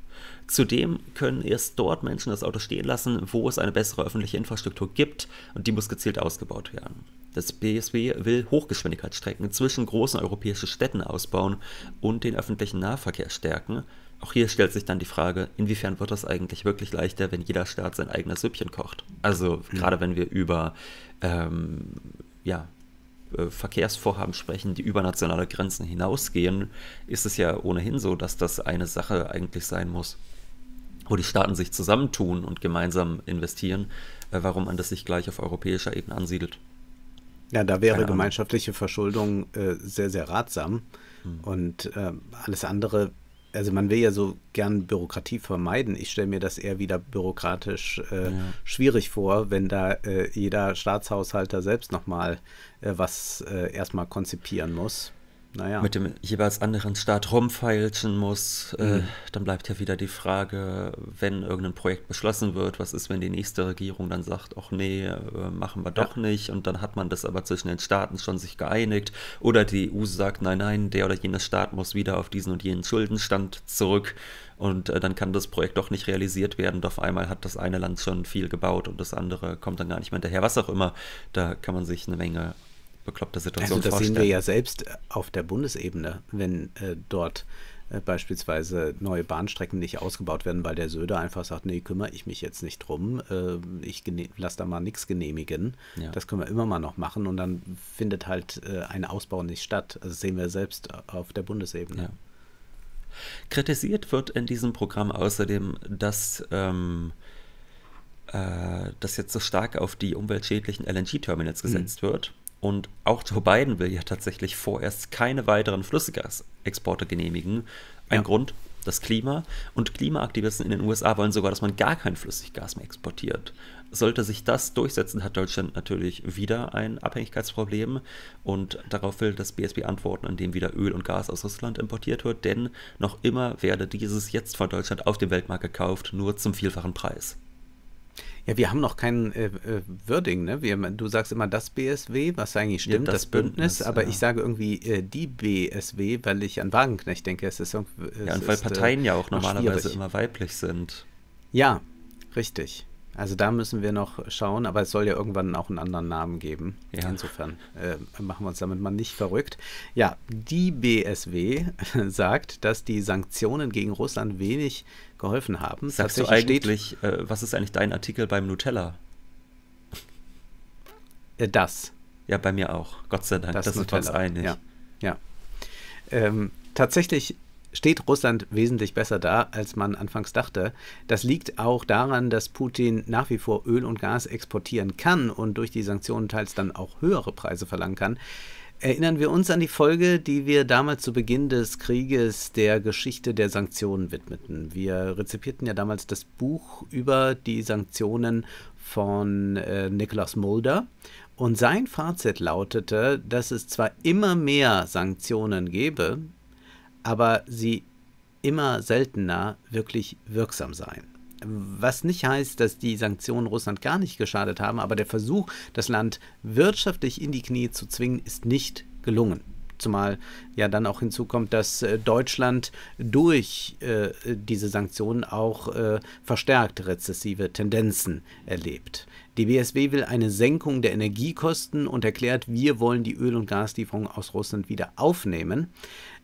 Zudem können erst dort Menschen das Auto stehen lassen, wo es eine bessere öffentliche Infrastruktur gibt und die muss gezielt ausgebaut werden. Das BSW will Hochgeschwindigkeitsstrecken zwischen großen europäischen Städten ausbauen und den öffentlichen Nahverkehr stärken. Auch hier stellt sich dann die Frage, inwiefern wird das eigentlich wirklich leichter, wenn jeder Staat sein eigenes Süppchen kocht? Also mhm. gerade wenn wir über ähm, ja, äh, Verkehrsvorhaben sprechen, die über nationale Grenzen hinausgehen, ist es ja ohnehin so, dass das eine Sache eigentlich sein muss, wo die Staaten sich zusammentun und gemeinsam investieren, äh, warum man das nicht gleich auf europäischer Ebene ansiedelt. Ja, da wäre gemeinschaftliche Verschuldung äh, sehr, sehr ratsam. Hm. Und äh, alles andere also man will ja so gern Bürokratie vermeiden. Ich stelle mir das eher wieder bürokratisch äh, ja. schwierig vor, wenn da äh, jeder Staatshaushalter selbst nochmal äh, was erstmal konzipieren muss naja. mit dem jeweils anderen Staat rumfeilschen muss. Äh, mhm. Äh, dann bleibt ja wieder die Frage, wenn irgendein Projekt beschlossen wird, was ist, wenn die nächste Regierung dann sagt, ach nee, äh, machen wir doch ja. nicht und dann hat man das aber zwischen den Staaten schon sich geeinigt oder die EU sagt, nein, nein, der oder jenes Staat muss wieder auf diesen und jenen Schuldenstand zurück und äh, dann kann das Projekt doch nicht realisiert werden und auf einmal hat das eine Land schon viel gebaut und das andere kommt dann gar nicht mehr hinterher, was auch immer. Da kann man sich eine Menge bekloppte Situation also das vorstellen. sehen wir ja selbst auf der Bundesebene, wenn äh, dort äh, beispielsweise neue Bahnstrecken nicht ausgebaut werden, weil der Söder einfach sagt, nee, kümmere ich mich jetzt nicht drum, äh, ich lasse da mal nichts genehmigen. Ja. Das können wir immer mal noch machen und dann findet halt äh, ein Ausbau nicht statt. Also das sehen wir selbst auf der Bundesebene. Ja. Kritisiert wird in diesem Programm außerdem, dass ähm, äh, das jetzt so stark auf die umweltschädlichen LNG-Terminals gesetzt mhm. wird. Und auch Joe Biden will ja tatsächlich vorerst keine weiteren Flüssiggasexporte genehmigen. Ein ja. Grund, das Klima. Und Klimaaktivisten in den USA wollen sogar, dass man gar kein Flüssiggas mehr exportiert. Sollte sich das durchsetzen, hat Deutschland natürlich wieder ein Abhängigkeitsproblem. Und darauf will das BSB antworten, indem wieder Öl und Gas aus Russland importiert wird. Denn noch immer werde dieses jetzt von Deutschland auf dem Weltmarkt gekauft, nur zum vielfachen Preis. Ja, wir haben noch kein äh, äh, Wording, ne? Wir, du sagst immer das BSW, was eigentlich stimmt, ja, das, das, Bündnis, Bündnis aber ja. ich sage irgendwie äh, die BSW, weil ich an Wagenknecht denke. Es ist, es ja, und weil ist, Parteien ja auch normalerweise schwierig. immer weiblich sind. Ja, richtig. Also da müssen wir noch schauen, aber es soll ja irgendwann auch einen anderen Namen geben. Ja. Insofern äh, machen wir uns damit mal nicht verrückt. Ja, die BSW sagt, dass die Sanktionen gegen Russland wenig geholfen haben. Sagst du eigentlich, steht, äh, was ist eigentlich dein Artikel beim Nutella? Äh, das. Ja, bei mir auch. Gott sei Dank. Das, das ist uns einig. Ja. ja. Ähm, tatsächlich steht Russland wesentlich besser da, als man anfangs dachte. Das liegt auch daran, dass Putin nach wie vor Öl und Gas exportieren kann und durch die Sanktionen teils dann auch höhere Preise verlangen kann. Erinnern wir uns an die Folge, die wir damals zu Beginn des Krieges der Geschichte der Sanktionen widmeten. Wir rezipierten ja damals das Buch über die Sanktionen von äh, Niklas Mulder. Und sein Fazit lautete, dass es zwar immer mehr Sanktionen gäbe, aber sie immer seltener wirklich wirksam seien. Was nicht heißt, dass die Sanktionen Russland gar nicht geschadet haben, aber der Versuch, das Land wirtschaftlich in die Knie zu zwingen, ist nicht gelungen. Zumal ja dann auch hinzukommt, dass äh, Deutschland durch äh, diese Sanktionen auch äh, verstärkt rezessive Tendenzen erlebt. Die BSW will eine Senkung der Energiekosten und erklärt, wir wollen die Öl- und Gaslieferungen aus Russland wieder aufnehmen.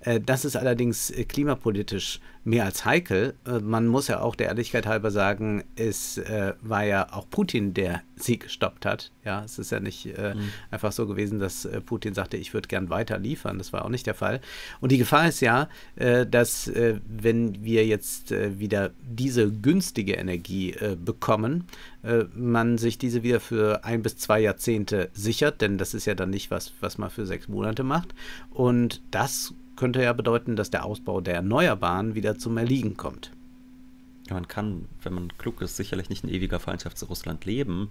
Äh, das ist allerdings äh, klimapolitisch mehr als heikel. Äh, man muss ja auch der Ehrlichkeit halber sagen, es war ja auch Putin, der sie gestoppt hat. Ja, es ist ja nicht mhm. einfach so gewesen, dass Putin sagte, ich würde gern weiter liefern. Das war auch nicht der Fall. Und die Gefahr ist ja, dass wenn wir jetzt wieder diese günstige Energie bekommen, man sich diese wieder für ein bis zwei Jahrzehnte sichert, denn das ist ja dann nicht was, was man für sechs Monate macht. Und das könnte ja bedeuten, dass der Ausbau der Erneuerbaren wieder zum Erliegen kommt. Man kann, wenn man klug ist, sicherlich nicht in ewiger Feindschaft zu Russland leben.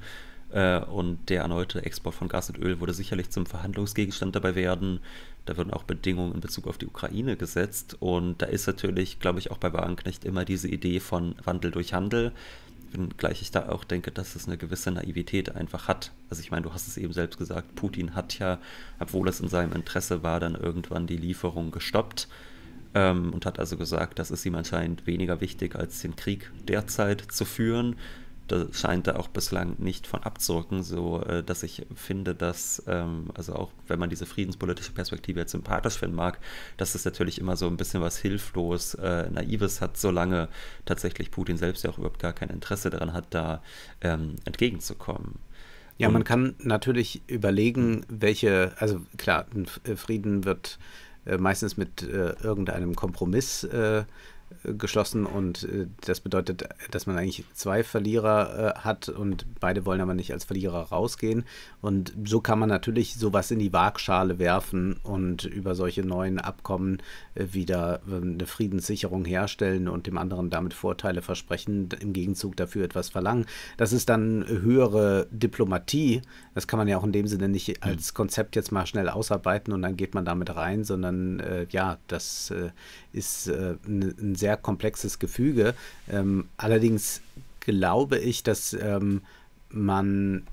Äh, und der erneute Export von Gas und Öl würde sicherlich zum Verhandlungsgegenstand dabei werden. Da würden auch Bedingungen in Bezug auf die Ukraine gesetzt. Und da ist natürlich, glaube ich, auch bei Wagenknecht immer diese Idee von Wandel durch Handel wenngleich ich da auch denke, dass es eine gewisse Naivität einfach hat. Also ich meine, du hast es eben selbst gesagt, Putin hat ja, obwohl es in seinem Interesse war, dann irgendwann die Lieferung gestoppt ähm, und hat also gesagt, das ist ihm anscheinend weniger wichtig, als den Krieg derzeit zu führen. Das scheint da auch bislang nicht von abzurücken, so äh, dass ich finde, dass, ähm, also auch wenn man diese friedenspolitische Perspektive jetzt sympathisch finden mag, dass es natürlich immer so ein bisschen was hilflos, äh, naives hat, solange tatsächlich Putin selbst ja auch überhaupt gar kein Interesse daran hat, da ähm, entgegenzukommen. Ja, Und man kann natürlich überlegen, welche, also klar, ein Frieden wird äh, meistens mit äh, irgendeinem Kompromiss äh, geschlossen und äh, das bedeutet, dass man eigentlich zwei Verlierer äh, hat und beide wollen aber nicht als Verlierer rausgehen. Und so kann man natürlich sowas in die Waagschale werfen und über solche neuen Abkommen äh, wieder eine Friedenssicherung herstellen und dem anderen damit Vorteile versprechen, im Gegenzug dafür etwas verlangen. Das ist dann höhere Diplomatie. Das kann man ja auch in dem Sinne nicht hm. als Konzept jetzt mal schnell ausarbeiten und dann geht man damit rein, sondern ja, das ist ein, ein sehr komplexes Gefüge. Ähm, allerdings glaube ich, dass ähm, man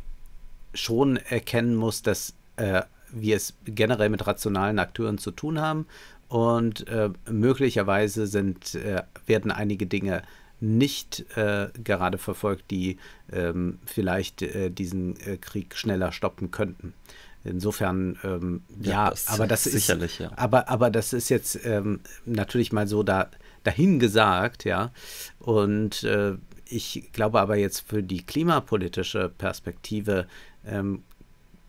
schon erkennen muss, dass äh, wir es generell mit rationalen Akteuren zu tun haben und äh, möglicherweise sind, äh, werden einige Dinge nicht äh, gerade verfolgt, die ähm, vielleicht äh, diesen äh, Krieg schneller stoppen könnten. Insofern, ähm, ja, ja das aber das sicherlich, ist, ja. aber, aber das ist jetzt ähm, natürlich mal so da, dahin gesagt, ja. Und äh, ich glaube aber jetzt für die klimapolitische Perspektive ähm,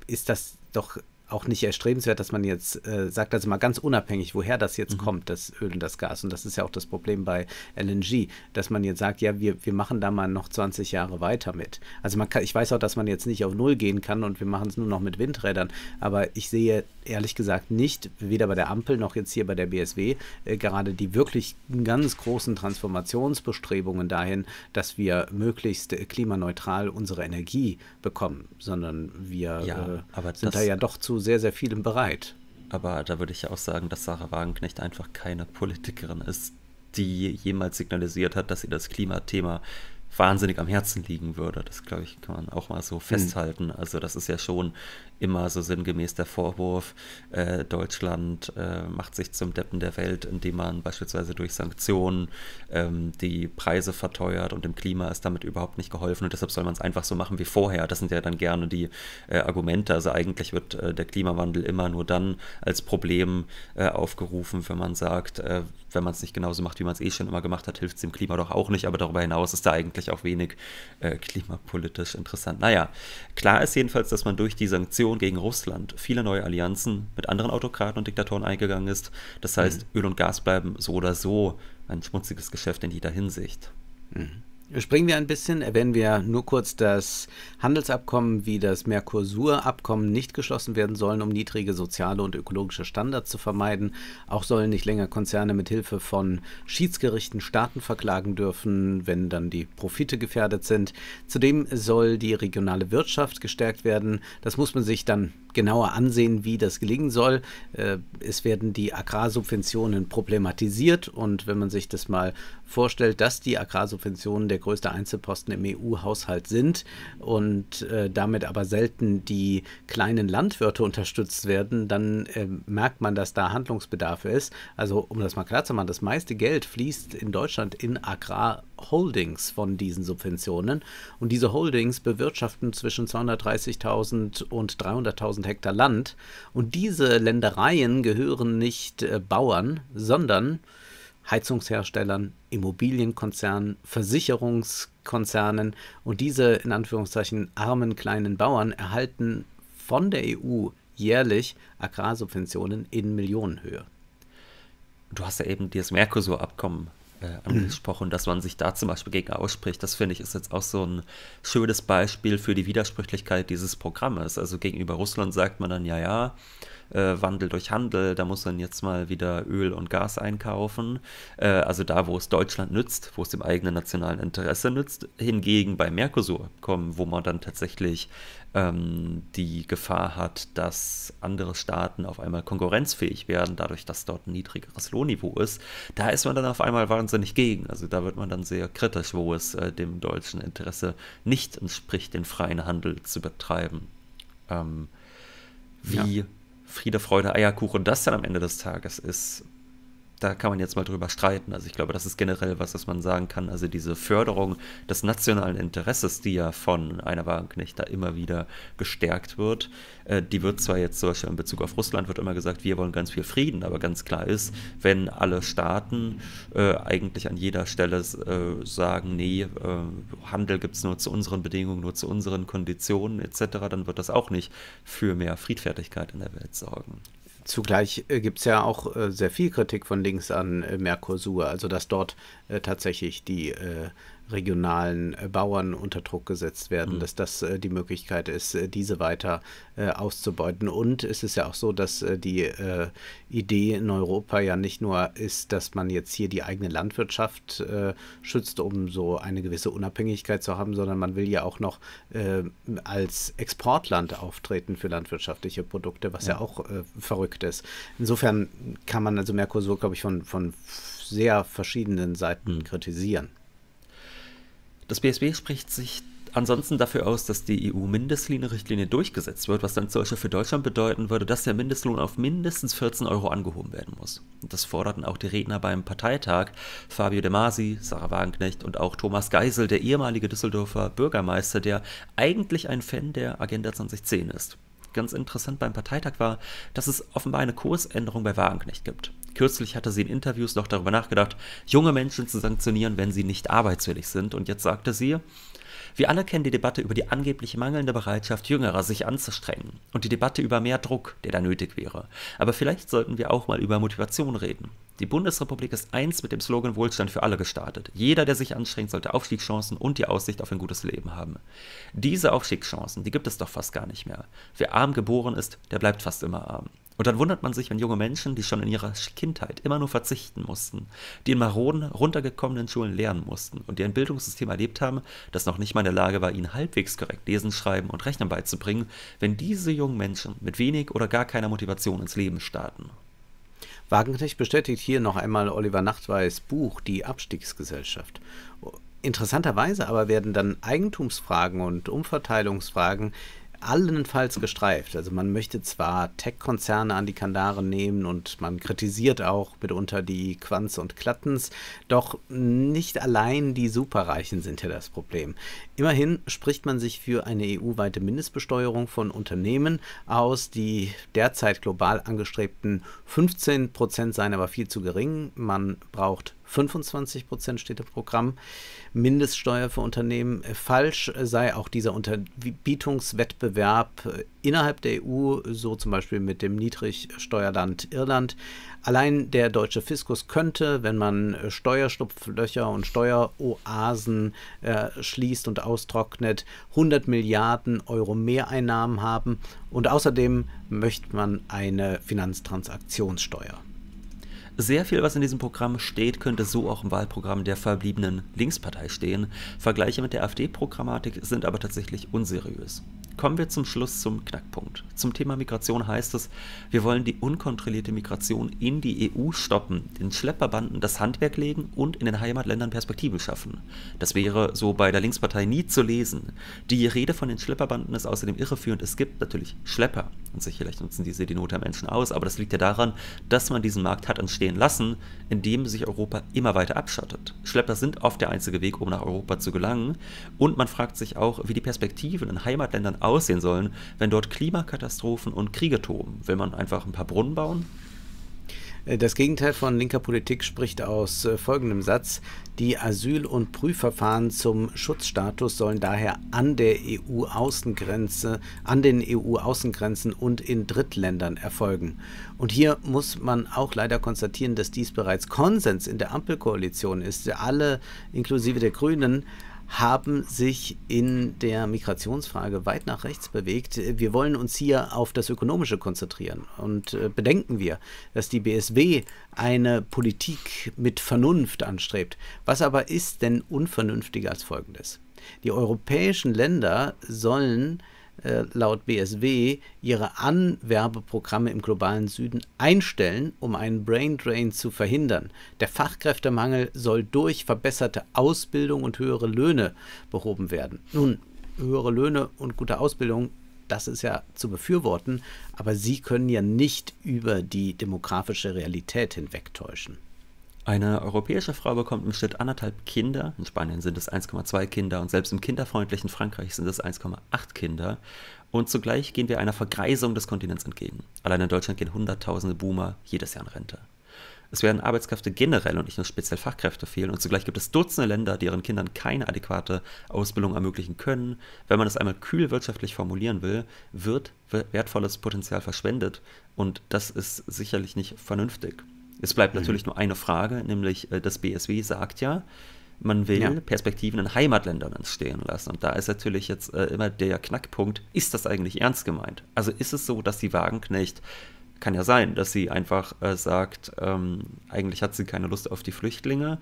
ist das doch auch nicht erstrebenswert, dass man jetzt äh, sagt, also mal ganz unabhängig, woher das jetzt mhm. kommt, das Öl und das Gas. Und das ist ja auch das Problem bei LNG, dass man jetzt sagt, ja, wir, wir machen da mal noch 20 Jahre weiter mit. Also man kann, ich weiß auch, dass man jetzt nicht auf Null gehen kann und wir machen es nur noch mit Windrädern, aber ich sehe ehrlich gesagt nicht, weder bei der Ampel noch jetzt hier bei der BSW, äh, gerade die wirklich ganz großen Transformationsbestrebungen dahin, dass wir möglichst äh, klimaneutral unsere Energie bekommen, sondern wir ja, äh, sind da ja doch zu sehr, sehr vielem bereit. Aber da würde ich ja auch sagen, dass Sarah Wagenknecht einfach keine Politikerin ist, die jemals signalisiert hat, dass sie das Klimathema wahnsinnig am Herzen liegen würde. Das, glaube ich, kann man auch mal so festhalten. Mhm. Also das ist ja schon immer so sinngemäß der Vorwurf, äh, Deutschland äh, macht sich zum Deppen der Welt, indem man beispielsweise durch Sanktionen ähm, die Preise verteuert und dem Klima ist damit überhaupt nicht geholfen und deshalb soll man es einfach so machen wie vorher. Das sind ja dann gerne die äh, Argumente. Also eigentlich wird äh, der Klimawandel immer nur dann als Problem äh, aufgerufen, wenn man sagt, äh, wenn man es nicht genauso macht, wie man es eh schon immer gemacht hat, hilft es dem Klima doch auch nicht. Aber darüber hinaus ist da eigentlich auch wenig klimapolitisch interessant. Naja, klar ist jedenfalls, dass man durch die Sanktionen Aggression gegen Russland viele neue Allianzen mit anderen Autokraten und Diktatoren eingegangen ist. Das heißt, mhm. Öl und Gas bleiben so oder so ein schmutziges Geschäft in jeder Hinsicht. Mhm. Springen wir ein bisschen, erwähnen wir nur kurz, dass Handelsabkommen wie das Mercosur-Abkommen nicht geschlossen werden sollen, um niedrige soziale und ökologische Standards zu vermeiden. Auch sollen nicht länger Konzerne mit Hilfe von Schiedsgerichten Staaten verklagen dürfen, wenn dann die Profite gefährdet sind. Zudem soll die regionale Wirtschaft gestärkt werden. Das muss man sich dann genauer ansehen, wie das gelingen soll. Äh, es werden die Agrarsubventionen problematisiert und wenn man sich das mal vorstellt, dass die Agrarsubventionen der größte Einzelposten im EU-Haushalt sind und äh, damit aber selten die kleinen Landwirte unterstützt werden, dann äh, merkt man, dass da Handlungsbedarf ist. Also um das mal klar zu machen, das meiste Geld fließt in Deutschland in Agrarholdings von diesen Subventionen. Und diese Holdings bewirtschaften zwischen 230.000 und 300.000 Hektar Land. Und diese Ländereien gehören nicht äh, Bauern, sondern Heizungsherstellern, Immobilienkonzernen, Versicherungskonzernen. Und diese in Anführungszeichen armen kleinen Bauern erhalten von der EU jährlich Agrarsubventionen in Millionenhöhe. Du hast ja eben dieses Mercosur-Abkommen äh, angesprochen, dass man sich da zum Beispiel gegen ausspricht. Das finde ich ist jetzt auch so ein schönes Beispiel für die Widersprüchlichkeit dieses Programmes. Also gegenüber Russland sagt man dann, ja, ja, äh, Wandel durch Handel, da muss man jetzt mal wieder Öl und Gas einkaufen. Äh, also da, wo es Deutschland nützt, wo es dem eigenen nationalen Interesse nützt. Hingegen bei Mercosur kommen, wo man dann tatsächlich ähm, die Gefahr hat, dass andere Staaten auf einmal konkurrenzfähig werden, dadurch, dass dort ein niedrigeres Lohnniveau ist. Da ist man dann auf einmal wahnsinnig gegen. Also da wird man dann sehr kritisch, wo es äh, dem deutschen Interesse nicht entspricht, den freien Handel zu betreiben. Ähm, wie ja. Friede, Freude, Eierkuchen das dann am Ende des Tages ist, da kann man jetzt mal drüber streiten. Also ich glaube, das ist generell was, was man sagen kann. Also diese Förderung des nationalen Interesses, die ja von einer Wagenknecht da immer wieder gestärkt wird, äh, die wird zwar jetzt zum Beispiel in Bezug auf Russland wird immer gesagt, wir wollen ganz viel Frieden, aber ganz klar ist, wenn alle Staaten äh, eigentlich an jeder Stelle äh, sagen, nee, äh, Handel gibt es nur zu unseren Bedingungen, nur zu unseren Konditionen etc., dann wird das auch nicht für mehr Friedfertigkeit in der Welt sorgen. Zugleich äh, gibt es ja auch äh, sehr viel Kritik von links an äh, Mercosur, also dass dort tatsächlich die regionalen äh, Bauern unter Druck gesetzt werden, mhm. dass das die Möglichkeit ist, diese weiter auszubeuten. Und es ist ja auch so, dass die Idee in Europa ja nicht nur ist, dass man jetzt hier die eigene Landwirtschaft schützt, um so eine gewisse Unabhängigkeit zu haben, sondern man will ja auch noch als Exportland auftreten für landwirtschaftliche Produkte, was ja, ja auch verrückt ist. Insofern kann man also Mercosur, glaube ich, von, von sehr verschiedenen Seiten mhm. kritisieren. Das BSB spricht sich ansonsten dafür aus, dass die EU-Mindestlohnrichtlinie durchgesetzt wird, was dann Beispiel für Deutschland bedeuten würde, dass der Mindestlohn auf mindestens 14 Euro angehoben werden muss. Das forderten auch die Redner beim Parteitag, Fabio De Masi, Sarah Wagenknecht und auch Thomas Geisel, der ehemalige Düsseldorfer Bürgermeister, der eigentlich ein Fan der Agenda 2010 ist. Ganz interessant beim Parteitag war, dass es offenbar eine Kursänderung bei Wagenknecht gibt. Kürzlich hatte sie in Interviews noch darüber nachgedacht, junge Menschen zu sanktionieren, wenn sie nicht arbeitswillig sind. Und jetzt sagte sie, wir alle kennen die Debatte über die angeblich mangelnde Bereitschaft Jüngerer, sich anzustrengen und die Debatte über mehr Druck, der da nötig wäre. Aber vielleicht sollten wir auch mal über Motivation reden. Die Bundesrepublik ist eins mit dem Slogan Wohlstand für alle gestartet. Jeder, der sich anstrengt, sollte Aufstiegschancen und die Aussicht auf ein gutes Leben haben. Diese Aufstiegschancen, die gibt es doch fast gar nicht mehr. Wer arm geboren ist, der bleibt fast immer arm. Und dann wundert man sich, wenn junge Menschen, die schon in ihrer Kindheit immer nur verzichten mussten, die in maroden, runtergekommenen Schulen lernen mussten und die ein Bildungssystem erlebt haben, das noch nicht mal in der Lage war, ihnen halbwegs korrekt Lesen, Schreiben und Rechnen beizubringen, wenn diese jungen Menschen mit wenig oder gar keiner Motivation ins Leben starten. Wagenknecht bestätigt hier noch einmal Oliver Nachtweis Buch Die Abstiegsgesellschaft. Interessanterweise aber werden dann Eigentumsfragen und Umverteilungsfragen allenfalls gestreift. Also man möchte zwar Tech-Konzerne an die Kandare nehmen und man kritisiert auch mitunter die Quants und Klattens, doch nicht allein die Superreichen sind ja das Problem. Immerhin spricht man sich für eine EU-weite Mindestbesteuerung von Unternehmen aus. Die derzeit global angestrebten 15 Prozent seien aber viel zu gering. Man braucht 25 Prozent steht im Programm. Mindeststeuer für Unternehmen falsch sei auch dieser Unterbietungswettbewerb innerhalb der EU, so zum Beispiel mit dem Niedrigsteuerland Irland. Allein der deutsche Fiskus könnte, wenn man Steuerschlupflöcher und Steueroasen äh, schließt und austrocknet, 100 Milliarden Euro Mehreinnahmen haben. Und außerdem möchte man eine Finanztransaktionssteuer. Sehr viel, was in diesem Programm steht, könnte so auch im Wahlprogramm der verbliebenen Linkspartei stehen. Vergleiche mit der AfD-Programmatik sind aber tatsächlich unseriös. Kommen wir zum Schluss zum Knackpunkt. Zum Thema Migration heißt es, wir wollen die unkontrollierte Migration in die EU stoppen, den Schlepperbanden das Handwerk legen und in den Heimatländern Perspektiven schaffen. Das wäre so bei der Linkspartei nie zu lesen. Die Rede von den Schlepperbanden ist außerdem irreführend. Es gibt natürlich Schlepper und sicherlich nutzen diese die Not der Menschen aus, aber das liegt ja daran, dass man diesen Markt hat entstehen lassen, indem sich Europa immer weiter abschottet. Schlepper sind oft der einzige Weg, um nach Europa zu gelangen und man fragt sich auch, wie die Perspektiven in Heimatländern aussehen sollen, wenn dort Klimakatastrophen und Kriege toben. Will man einfach ein paar Brunnen bauen? Äh, das Gegenteil von linker Politik spricht aus äh, folgendem Satz. Die Asyl- und Prüfverfahren zum Schutzstatus sollen daher an der EU-Außengrenze, an den EU-Außengrenzen und in Drittländern erfolgen. Und hier muss man auch leider konstatieren, dass dies bereits Konsens in der Ampelkoalition ist. Alle, inklusive der Grünen, haben sich in der Migrationsfrage weit nach rechts bewegt. Wir wollen uns hier auf das Ökonomische konzentrieren. Und äh, bedenken wir, dass die BSW eine Politik mit Vernunft anstrebt. Was aber ist denn unvernünftiger als folgendes? Die europäischen Länder sollen äh, laut BSW ihre Anwerbeprogramme im globalen Süden einstellen, um einen Braindrain zu verhindern. Der Fachkräftemangel soll durch verbesserte Ausbildung und höhere Löhne behoben werden. Nun, höhere Löhne und gute Ausbildung, das ist ja zu befürworten, aber sie können ja nicht über die demografische Realität hinwegtäuschen. Eine europäische Frau bekommt im Schnitt anderthalb Kinder. In Spanien sind es 1,2 Kinder und selbst im kinderfreundlichen Frankreich sind es 1,8 Kinder. Und zugleich gehen wir einer Vergreisung des Kontinents entgegen. Allein in Deutschland gehen Hunderttausende Boomer jedes Jahr in Rente. Es werden Arbeitskräfte generell und nicht nur speziell Fachkräfte fehlen. Und zugleich gibt es Dutzende Länder, die ihren Kindern keine adäquate Ausbildung ermöglichen können. Wenn man es einmal kühl wirtschaftlich formulieren will, wird wertvolles Potenzial verschwendet. Und das ist sicherlich nicht vernünftig. Es bleibt mhm. natürlich nur eine Frage, nämlich äh, das BSW sagt ja, man will ja. Perspektiven in Heimatländern entstehen lassen. Und da ist natürlich jetzt äh, immer der Knackpunkt, ist das eigentlich ernst gemeint? Also ist es so, dass die Wagenknecht, kann ja sein, dass sie einfach äh, sagt, ähm, eigentlich hat sie keine Lust auf die Flüchtlinge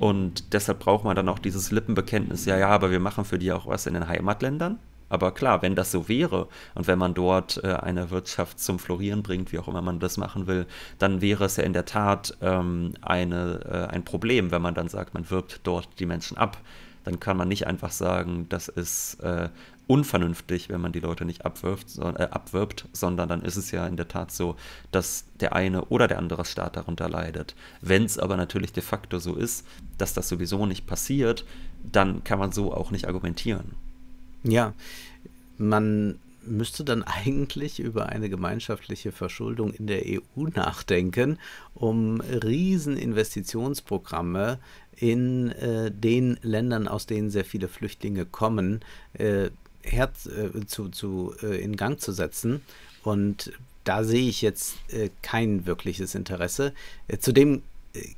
und deshalb braucht man dann auch dieses Lippenbekenntnis, ja, ja, aber wir machen für die auch was in den Heimatländern. Aber klar, wenn das so wäre und wenn man dort äh, eine Wirtschaft zum Florieren bringt, wie auch immer man das machen will, dann wäre es ja in der Tat ähm, eine, äh, ein Problem, wenn man dann sagt, man wirbt dort die Menschen ab. Dann kann man nicht einfach sagen, das ist äh, unvernünftig, wenn man die Leute nicht abwirft, so, äh, abwirbt, sondern dann ist es ja in der Tat so, dass der eine oder der andere Staat darunter leidet. Wenn es aber natürlich de facto so ist, dass das sowieso nicht passiert, dann kann man so auch nicht argumentieren. Ja, man müsste dann eigentlich über eine gemeinschaftliche Verschuldung in der EU nachdenken, um Rieseninvestitionsprogramme in äh, den Ländern, aus denen sehr viele Flüchtlinge kommen, äh, herz, äh, zu, zu, äh, in Gang zu setzen. Und da sehe ich jetzt äh, kein wirkliches Interesse. Äh, zudem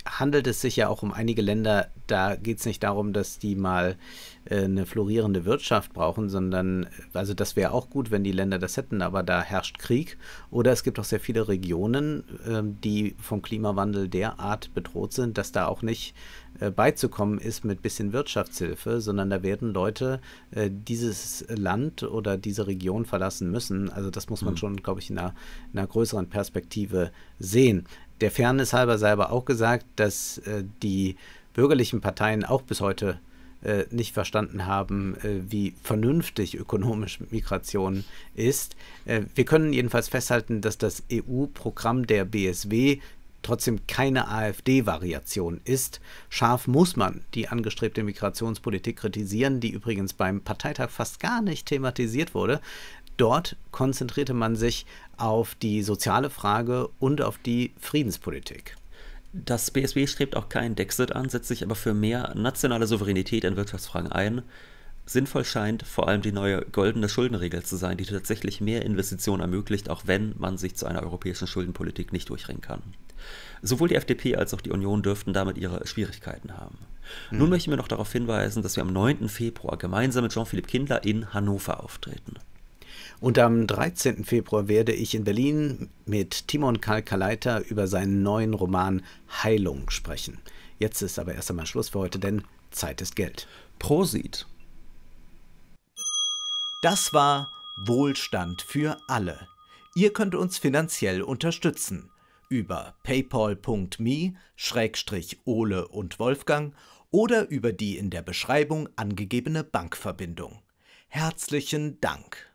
handelt es sich ja auch um einige Länder, da geht es nicht darum, dass die mal äh, eine florierende Wirtschaft brauchen, sondern, also das wäre auch gut, wenn die Länder das hätten, aber da herrscht Krieg. Oder es gibt auch sehr viele Regionen, äh, die vom Klimawandel derart bedroht sind, dass da auch nicht äh, beizukommen ist mit bisschen Wirtschaftshilfe, sondern da werden Leute äh, dieses Land oder diese Region verlassen müssen. Also das muss man mhm. schon, glaube ich, in einer, in einer größeren Perspektive sehen der Fairness halber sei aber auch gesagt, dass äh, die bürgerlichen Parteien auch bis heute äh, nicht verstanden haben, äh, wie vernünftig ökonomische Migration ist. Äh, wir können jedenfalls festhalten, dass das EU-Programm der BSW trotzdem keine AfD-Variation ist. Scharf muss man die angestrebte Migrationspolitik kritisieren, die übrigens beim Parteitag fast gar nicht thematisiert wurde. Dort konzentrierte man sich auf die soziale Frage und auf die Friedenspolitik. Das BSW strebt auch keinen Dexit an, setzt sich aber für mehr nationale Souveränität in Wirtschaftsfragen ein. Sinnvoll scheint vor allem die neue goldene Schuldenregel zu sein, die tatsächlich mehr Investitionen ermöglicht, auch wenn man sich zu einer europäischen Schuldenpolitik nicht durchringen kann. Sowohl die FDP als auch die Union dürften damit ihre Schwierigkeiten haben. Mhm. Nun möchten wir noch darauf hinweisen, dass wir am 9. Februar gemeinsam mit Jean-Philippe Kindler in Hannover auftreten. Und am 13. Februar werde ich in Berlin mit Timon Kalkaleiter über seinen neuen Roman Heilung sprechen. Jetzt ist aber erst einmal Schluss für heute, denn Zeit ist Geld. Prosit. Das war Wohlstand für alle. Ihr könnt uns finanziell unterstützen über paypal.me-ole und Wolfgang oder über die in der Beschreibung angegebene Bankverbindung. Herzlichen Dank.